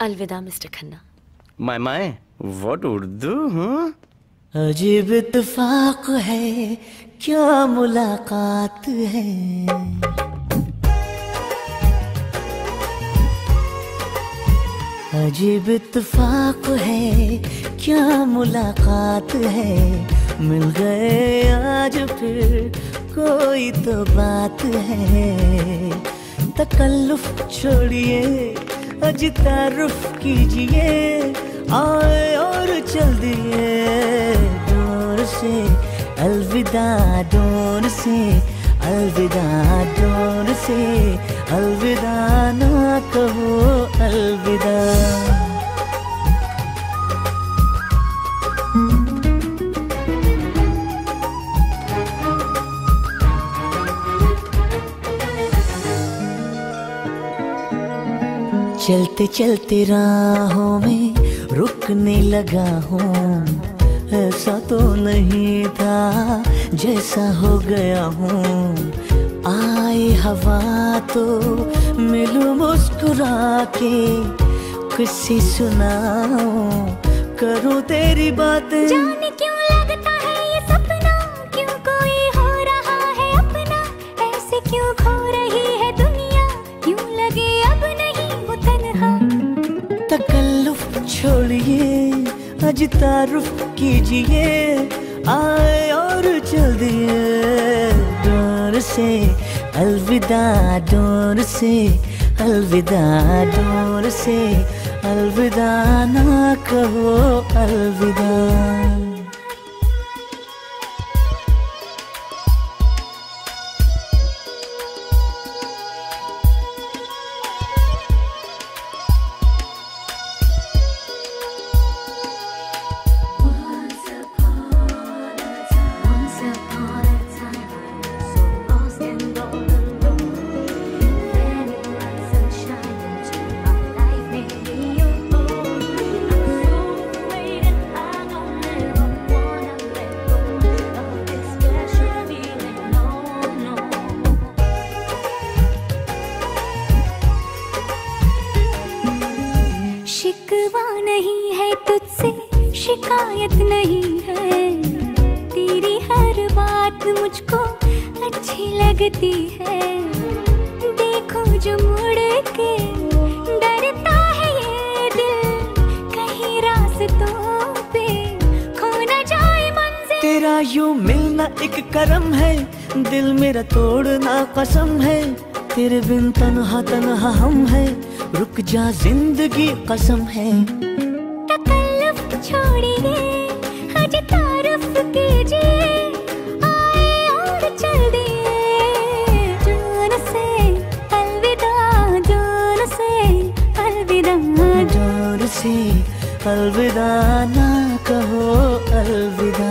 अलविदा mister Khanna. My my what Urdu हाँ अजीब इतफाक है क्या मुलाकात है? अजीब इतफाक है क्या मुलाकात है? मिल गए आज फिर कोई तो बात है। तकल्लुफ छोड़िए अज तारुफ कीजिए, आए और चल दिए डोर से, अलविदा डोर से, अलविदा डोर से, अलविदा ना कहो अलविदा। चलते चलते राहों में रुकने लगा हूँ। ऐसा तो नहीं था, जैसा हो गया हूँ। आए हवा तो मिलूं मुस्कुरा के किसी सुनाऊं, करूँ तेरी बात। जाने क्यों लगता है ये सपना? क्यों कोई हो रहा है अपना? ऐसे क्यों खो तकल्लुफ छोड़िए आज तारुफ कीजिए, आए और चल दिए डोर से, अलविदा डोर से, अलविदा डोर से, अलविदा ना कहो अलविदा। शिकवा नहीं है तुझसे, शिकायत नहीं है। तेरी हर बात मुझको अच्छी लगती है। देखो जो मुड़ के डरता है ये दिल, कहीं रास्तों पे खो न जाए मंजिल। तेरा यूँ मिलना एक करम है, दिल मेरा तोड़ना कसम है। तेरे बिन तन्हा तन्हा हम है। रुक जा ज़िंदगी कसम है। तकल्लुफ छोड़िए हज तारुफ कीजिए। आए और चल दिए जान से अलविदा जान से अलविदा। ज़ोर से अलविदा ना कहो अलविदा।